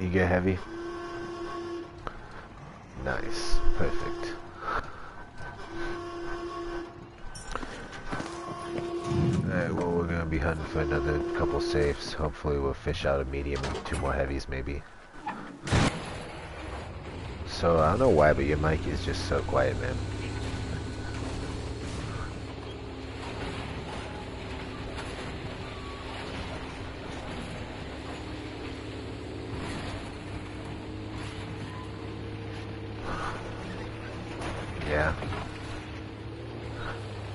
You get heavy? Nice. Perfect. Alright, well we're gonna be hunting for another couple safes. Hopefully we'll fish out a medium and two more heavies maybe. So, I don't know why, but your mic is just so quiet, man. Yeah.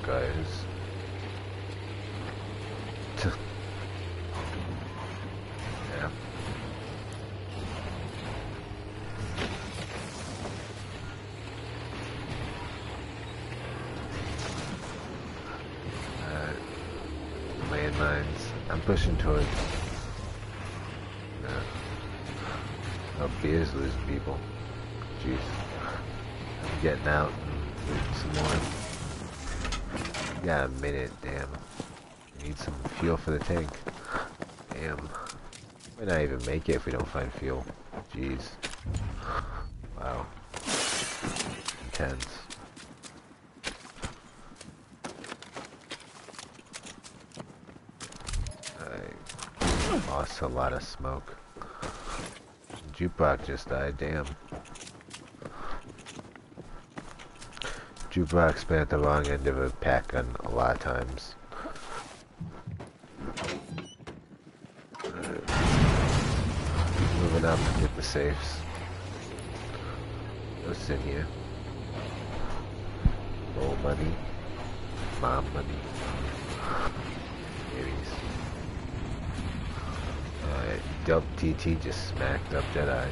Guys. yeah. Alright. Landmines. Pushing towards. Yeah. Oh, beer's losing people. Jeez. I'm getting out and some more. Got a minute, damn. Need some fuel for the tank. Damn. We Might not even make it if we don't find fuel. Jeez. Wow. Intense. I lost a lot of smoke. Jukebox just died, damn. Jukebox spent the wrong end of a pack gun a lot of times. Moving up to get the safes. What's in here? Old money. Mom money. Babies. Alright, Dope TT just smacked up Jedi.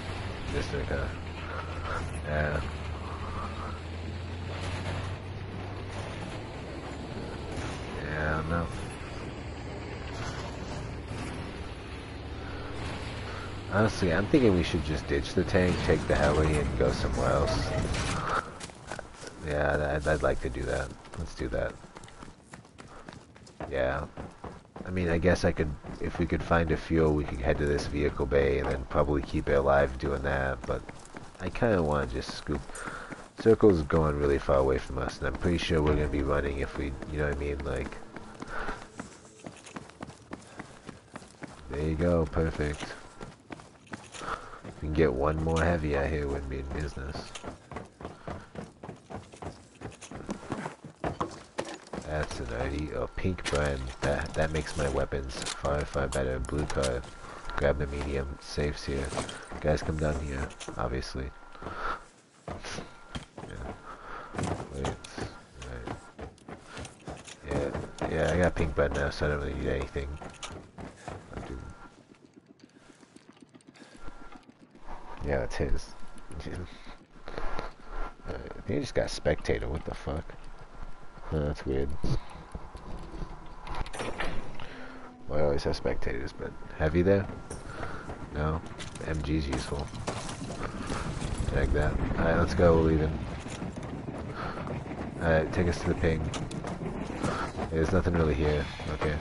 Just like a... Yeah. Yeah, know. Honestly, I'm thinking we should just ditch the tank, take the heli, and go somewhere else. Yeah, I'd, I'd like to do that. Let's do that. Yeah. I mean, I guess I could, if we could find a fuel, we could head to this vehicle bay and then probably keep it alive doing that, but I kind of want to just scoop. Circle's going really far away from us, and I'm pretty sure we're going to be running if we, you know what I mean, like... There you go, perfect. We can get one more heavy out here, wouldn't be in business. An ID. Oh, pink brand. That that makes my weapons far far better. Blue card. Grab the medium. Safes here. Guys, come down here. Obviously. Yeah. Wait. Right. Yeah. Yeah. I got pink button now, so I don't really need anything. Yeah, it's his. Uh, I think he just got spectator. What the fuck? That's weird. Well, I always have spectators, but heavy there? No. MG's useful. Tag that. Alright, let's go, we're leaving. Alright, take us to the ping. There's nothing really here. Okay.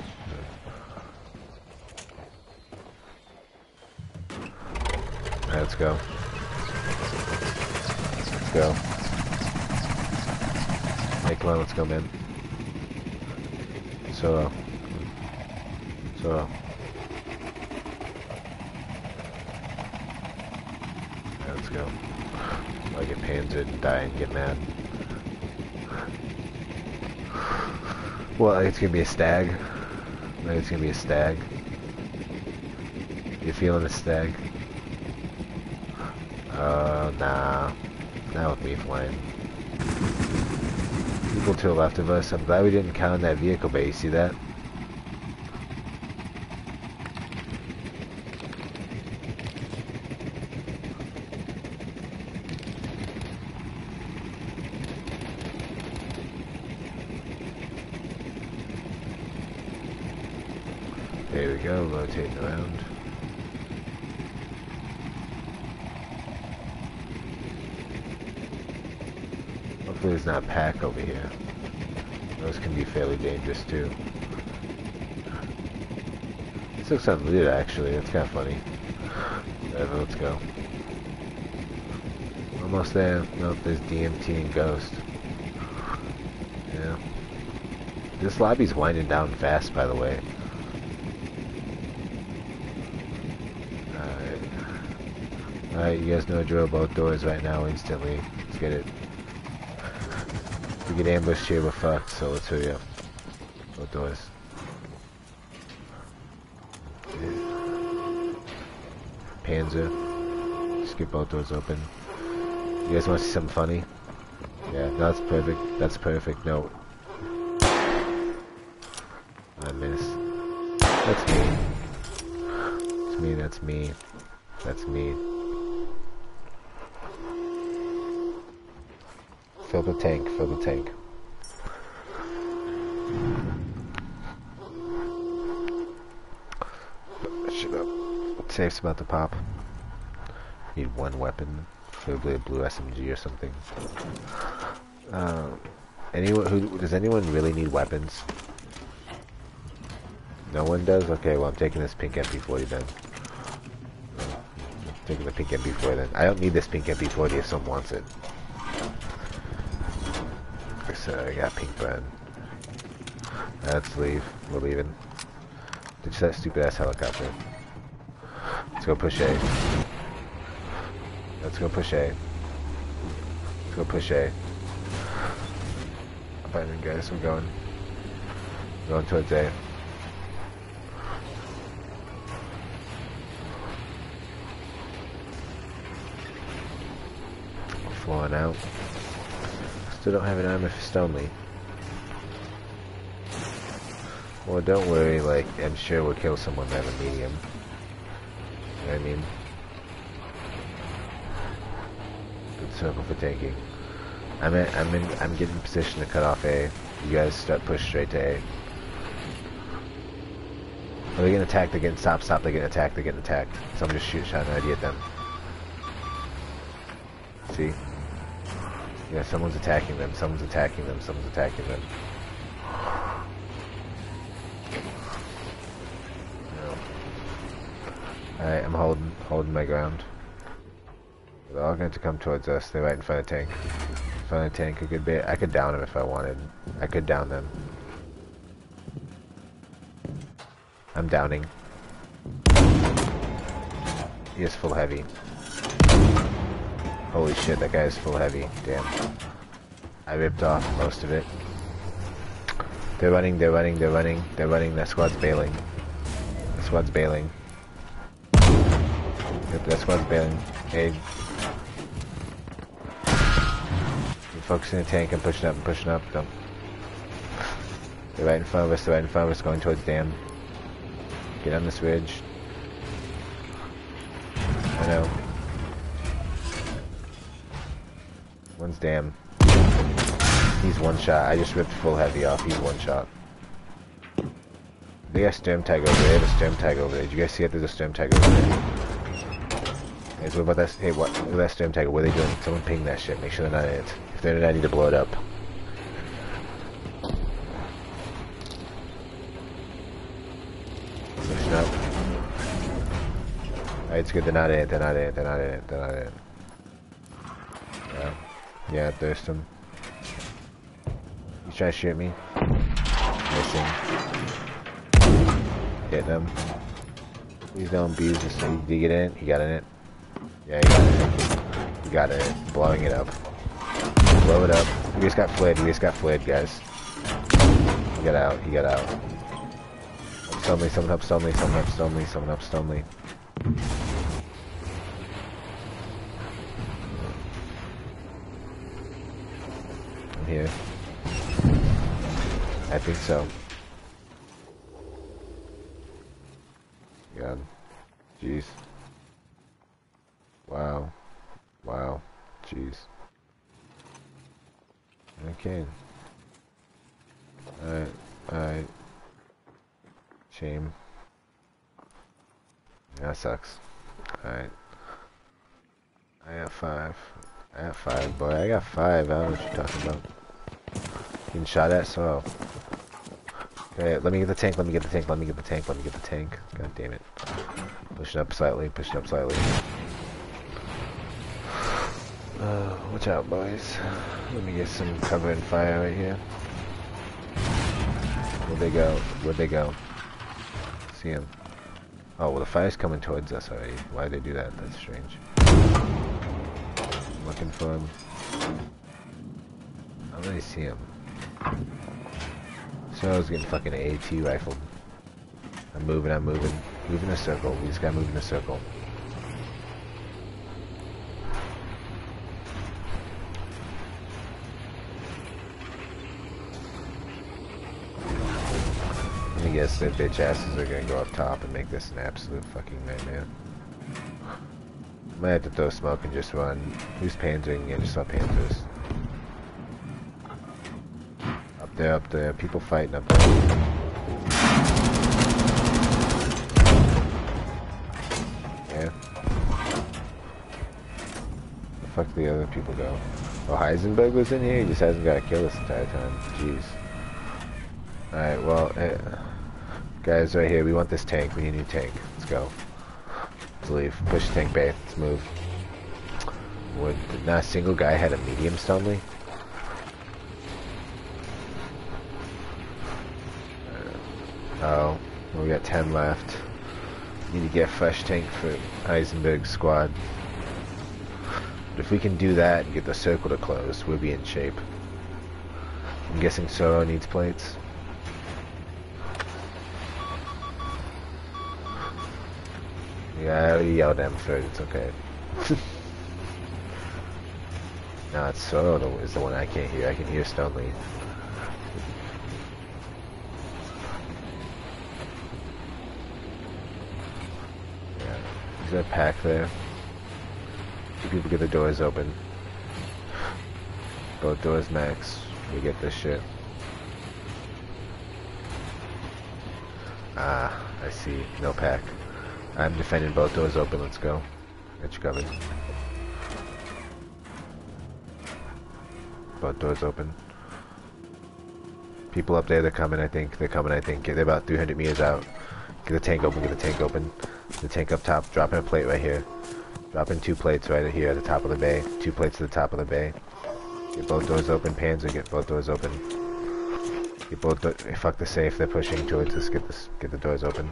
Alright, let's go. Let's go. Hey, come on, let's go, man. Solo. Solo. Yeah, let's go. I get panzered and die and get mad. Well, it's gonna be a stag. Think it's gonna be a stag. You feeling a stag? Uh, nah. Not with me flying. People to the left of us. I'm glad we didn't count that vehicle base. See that? There we go, rotating around. Hopefully there's not pack over here. Those can be fairly dangerous too. This looks unlooted actually, that's kinda funny. Whatever, let's go. Almost there. Nope, there's DMT and Ghost. Yeah. This lobby's winding down fast, by the way. Alright. Alright, you guys know drill both doors right now instantly. Let's get it. Get ambushed here, we're fucked, so let's hurry up. Both doors. Panzer. Just get both doors open. You guys want to see something funny? Yeah, that's perfect. That's perfect. No. I miss. That's me. That's me, that's me. That's me. Fill the tank, fill the tank. Shut up. Safe's about to pop. Need one weapon, probably a blue SMG or something. Um, anyone who does anyone really need weapons? No one does. Okay, well I'm taking this pink MP40 then. I'm taking the pink MP40 then. I don't need this pink MP40 if someone wants it. So I got pink bread. Let's leave. We're leaving. You that stupid ass helicopter? Let's go push A. Let's go push A. Let's go push A. Abandon guys, we're going. Going towards A. Flying out. Still don't have an armor for Stonely. Well, don't worry, like, I'm sure we'll kill someone have a medium. I mean? Good circle for tanking. I'm in, I'm in, I'm getting in position to cut off A. You guys start push straight to A. Are they getting attacked? They're getting stop, stop, they're getting attacked, they're getting attacked. So I'm just shoot, shot an idea at them. See? Yeah, someone's attacking them, someone's attacking them, someone's attacking them. Alright, I'm holding, holding my ground. They're all going to come towards us. They're right in front of the tank. In front of the tank a good bit. I could down them if I wanted. I could down them. I'm downing. He is full heavy. Holy shit, that guy is full heavy. Damn. I ripped off most of it. They're running, they're running, they're running, they're running. That squad's bailing. That squad's bailing. Yep, that squad's bailing. Hey. Focusing the tank and pushing up and pushing up. Don't. They're right in front of us, they're right in front of us, going towards dam. Get on this ridge. I know. One's dam. He's one shot. I just ripped full heavy off. He's one shot. They got stem tag over there. They have a stem tag over there. Did you guys see it? There's a stem tag over there. Hey, so what about that? Hey, what? Look at that stem tag. What are they doing? Someone ping that shit. Make sure they're not in it. If they're in it, I need to blow it up. It's good. They're not in it. They're not in it. They're not in it. They're not in it. Yeah. Yeah, there's some. He's trying to shoot me. Missing. Hit him. Please don't abuse this. Did he get in? He got in it. Yeah, he got it. He got it. Blowing it up. Blow it up. We just got flayed. We just got flayed, guys. He got out. He got out. Me. Someone Stone me. Someone Stone me. Someone help Stone me. I'm here. I think so. God. Jeez. Wow. Wow. Jeez. Okay. Alright. Alright. Shame. That sucks. Alright. I got five. I got five, boy. I got five. I don't know what you're talking about. Getting shot at, so. Okay, let me get the tank, let me get the tank, let me get the tank, let me get the tank. God damn it. Pushing up slightly, pushing up slightly. Uh, watch out, boys. Let me get some cover and fire right here. Where'd they go? Where'd they go? See him. Oh, well the fire's coming towards us already. Why'd they do that? That's strange. I'm looking for him. I don't really see him. So I was getting fucking AT rifled. I'm moving, I'm moving. Moving in a circle. We just gotta move in a circle. I guess their bitch asses are gonna go up top and make this an absolute fucking nightmare. Might have to throw smoke and just run. Who's panzering? Yeah, just saw panzers. Up there, up there. People fighting up there. Yeah. The fuck the other people go? Oh, Heisenberg was in here? He just hasn't got a kill this entire time. Jeez. Alright, well, eh, guys, right here, we want this tank. We need a new tank. Let's go. Let's leave. Push tank bay. Let's move. Would not a single guy had a medium stonely? Oh, we got 10 left. Need to get a fresh tank for Heisenberg's squad. But if we can do that and get the circle to close, we'll be in shape. I'm guessing Soro needs plates. Yeah, I already yelled at him for it, it's okay. no, it's Soro is the one I can't hear. I can hear Stonely. Yeah, is a pack there? People get the doors open. Both doors max. We get this shit. Ah, I see. No pack. I'm defending both doors open. Let's go. Get you covered. Both doors open. People up there, they're coming, I think. They're coming, I think. They're about 300 meters out. Get the tank open, get the tank open. The tank up top, dropping a plate right here. Dropping two plates right here at the top of the bay. Two plates at the top of the bay. Get both doors open, Panzer, get both doors open. Get both do eh, fuck the safe, they're pushing towards us, get this get the doors open.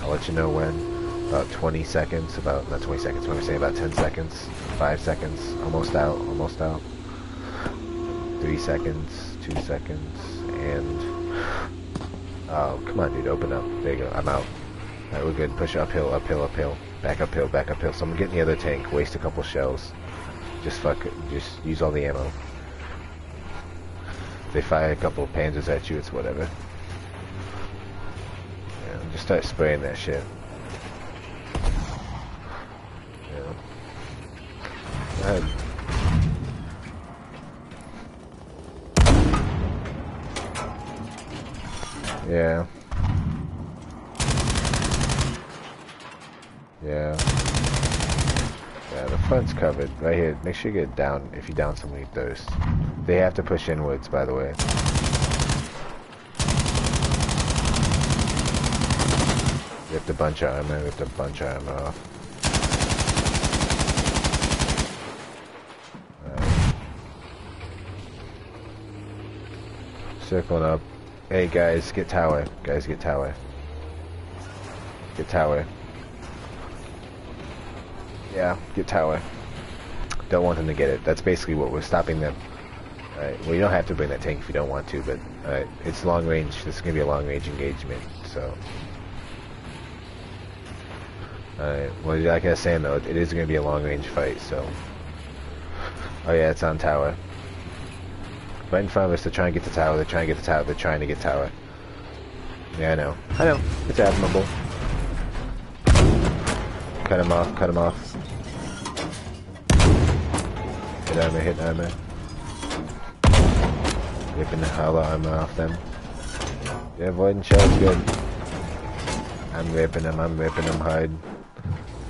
I'll let you know when. About 20 seconds, about, not 20 seconds, what am I saying, about 10 seconds, 5 seconds, almost out, almost out. 3 seconds, 2 seconds, and... Oh, come on dude, open up. There you go, I'm out. Alright, we're good. Push uphill, uphill, uphill. Back uphill, back uphill. Someone get in the other tank, waste a couple shells. Just fuck it, just use all the ammo. If they fire a couple of panzers at you, it's whatever. Yeah, just start spraying that shit. Go Yeah. Yeah. Yeah, the front's covered. Right here. Make sure you get down if you down somebody thirst. They have to push inwards, by the way. Have to bunch of armor, have to bunch of armor off. Circling up. Hey guys, get tower. Guys, get tower. Get tower. Yeah, get tower. Don't want them to get it. That's basically what we're stopping them. Alright, well you don't have to bring that tank if you don't want to, but alright, it's long range. This is going to be a long range engagement, so... Alright, well like I was saying though, it is going to be a long range fight, so... Oh yeah, it's on tower. Right in front of us, they're trying to get the tower, they're trying to get the tower, they're trying to get tower. Yeah, I know. I know. It's admirable. Cut him off, cut him off. Hit armor, hit armor. Ripping the hell armor off them. The avoiding shell's good. I'm ripping them, I'm ripping them hard.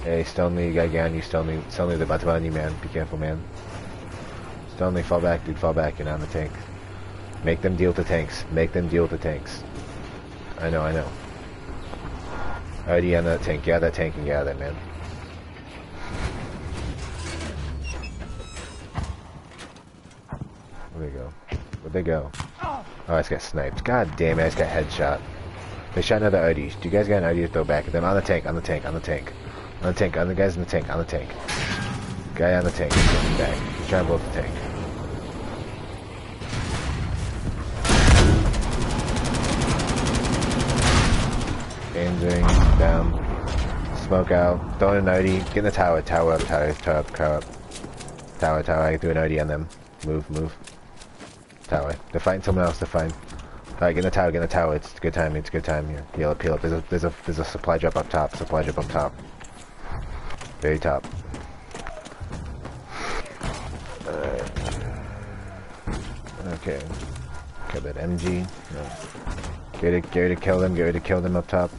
Hey, Stonely, you gotta get on you, Stonely. Stonely, they're about to run on you, man. Be careful, man. Stonely, fall back, dude, fall back. You're not in the tank. Make them deal with the tanks. Make them deal with the tanks. I know, I know. Already on that tank. Out that tank and of there, man. Where'd they go? Where'd they go? Oh, I just got sniped. God damn it, I just got headshot. They shot another OD. Do you guys got an OD to throw back at them? On the tank, on the tank, on the tank. On the tank, on the guys in the tank, on the tank. Guy on the tank, he's back. He's trying to blow up the tank. Injuring, down. Smoke out. Throwing an OD. Get in the tower, tower up, tower, up. tower up, tower up. Tower, tower, I can do an OD on them. Move, move. Tower. They're fighting someone else, they're. Alright, get in the tower, get in the tower. It's a good time, it's a good time here. Heal up, up. There's a, there's a, there's a supply drop up top. Supply drop up top. Very top. Okay. Okay, that MG. No. Get it, get ready to kill them, get ready to kill them up top.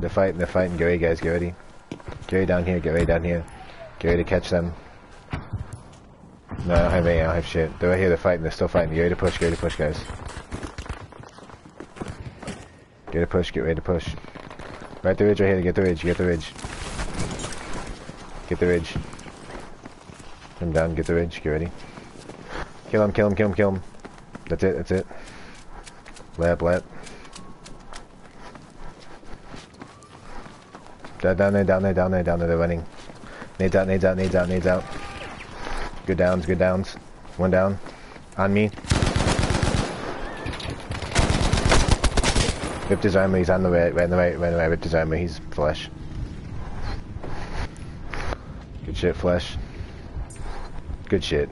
They're fighting, they're fighting. Ready, guys, get ready. Ready down here, get ready down here. Ready to catch them. No, I don't have any, I don't have shit. They're right here, they're fighting, they're still fighting. Ready to push, ready to push, guys. Get to push, get ready to push. Right the ridge right here, get the ridge, get the ridge. Get the ridge. Come down, get the ridge, get ready. Kill him, kill him, kill him, kill him. That's it, that's it. Lap, lap. Down, down there, down there, down there, down there, they're running. Nades out, nades out, nades out, nades out. Good downs, good downs. One down. On me. Ripped his armor, he's on the right, right on the right, right on the right, ripped his armor, he's flesh. Good shit, flesh. Good shit.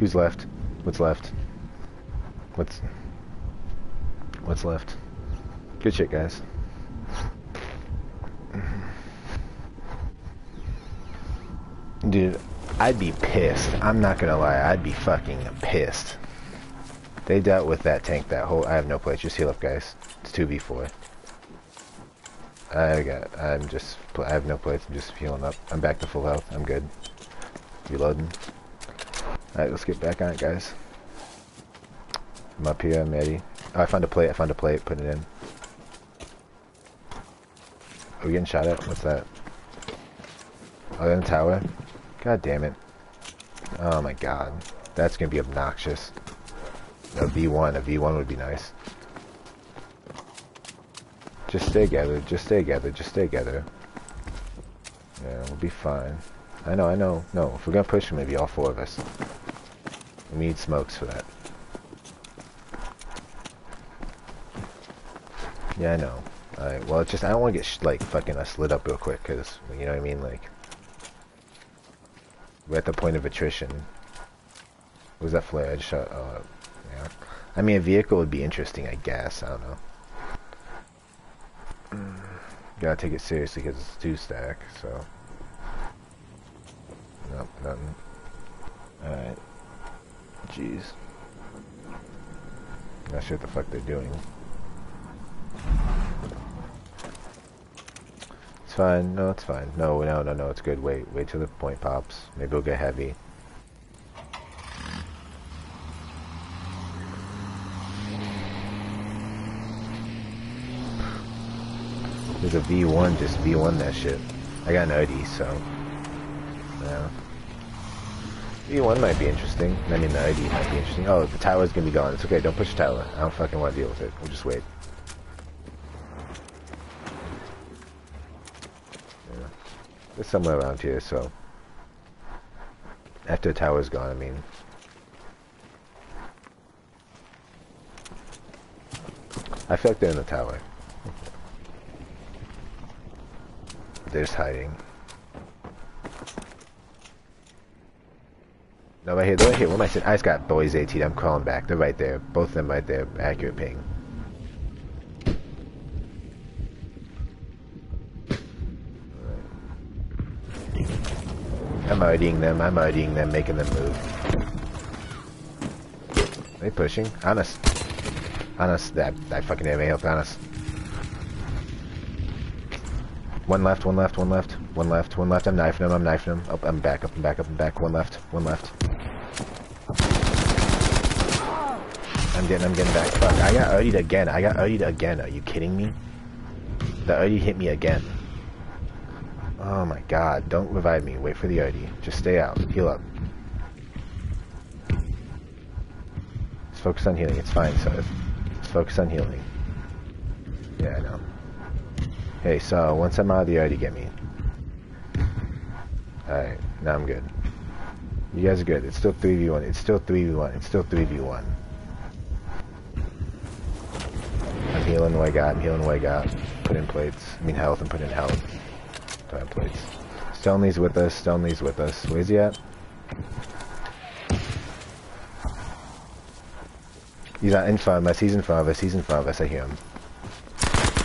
Who's left? What's left? What's... What's left? Good shit, guys. Dude, I'd be pissed. I'm not gonna lie, I'd be fucking pissed. They dealt with that tank that whole- I have no place, just heal up guys. It's 2v4. I got, I'm just, I have no place, I'm just healing up. I'm back to full health, I'm good. Reloading. Alright, let's get back on it guys. I'm up here, I'm ready. Oh, I found a plate, I found a plate, put it in. Are we getting shot at? What's that? Oh, in the tower? God damn it. Oh my god. That's gonna be obnoxious. A V1, a V1 would be nice. Just stay together, just stay together, just stay together. Yeah, we'll be fine. I know, I know. No, if we're gonna push maybe all four of us. We need smokes for that. Yeah, I know. Alright, well, it's just, I don't want to get, like, fucking us lit up real quick, because, you know what I mean, like... We're at the point of attrition. Was that flare? I just shot, oh, yeah. I mean, a vehicle would be interesting, I guess, I don't know. Mm. Gotta take it seriously, because it's two stack, so... Nope, nothing. Alright. Jeez. Not sure what the fuck they're doing. Fine. No, it's fine. No, no, no, no, it's good. Wait, wait till the point pops. Maybe it'll get heavy. There's a V1, just V1 that shit. I got an OD, so... Yeah. V1 might be interesting. I mean, the ID might be interesting. Oh, the tower's gonna be gone. It's okay, don't push the tower. I don't fucking want to deal with it. We'll just wait. It's somewhere around here, so... After the tower's gone, I mean... I feel like they're in the tower. They're just hiding. No, right here, they're right here. What am I saying? I just got boys AT. I'm crawling back. They're right there. Both of them right there. Accurate ping. I'm IDing them. I'm IDing them, making them move. Are They pushing? Honest. Honest. That, that fucking enemy help. Honest. One left, one left, one left, one left, one left. I'm knifing him, I'm knifing him. Oh, I'm back, up and back, up and back. One left, one left. I'm getting, I'm getting back. Fuck, I got odied again. I got odied again. Are you kidding me? The odi hit me again. Oh my god, don't revive me. Wait for the odi. Just stay out. Heal up. Just focus on healing. It's fine, so just focus on healing. Yeah, I know. Hey, so once I'm out of the odi, get me. Alright, now I'm good. You guys are good. It's still 3v1. It's still 3v1. It's still 3v1. I'm healing I got. I'm healing I got. Put in plates. I mean health and put in health. Don't have plates. Stonely's with us. Stonely's with us. Where's he at? He's not in front of us. He's in front of us. He's in front of us. I hear him.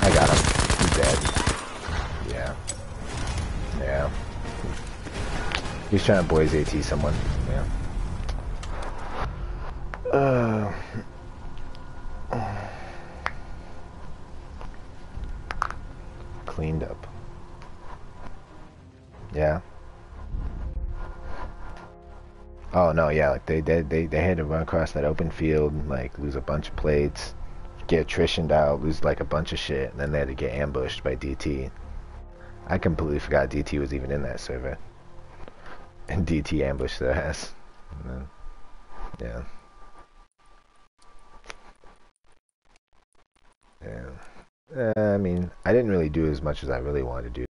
I got him. He's dead. Yeah. Yeah. He's trying to boys AT someone. Yeah. Uh. Cleaned up. Yeah. Oh no, yeah, like they they they, they had to run across that open field, and, like lose a bunch of plates, get attritioned out, lose like a bunch of shit, and then they had to get ambushed by DT. I completely forgot DT was even in that server. And DT ambushed their ass. Then, yeah. Yeah. Uh, I mean, I didn't really do as much as I really wanted to do.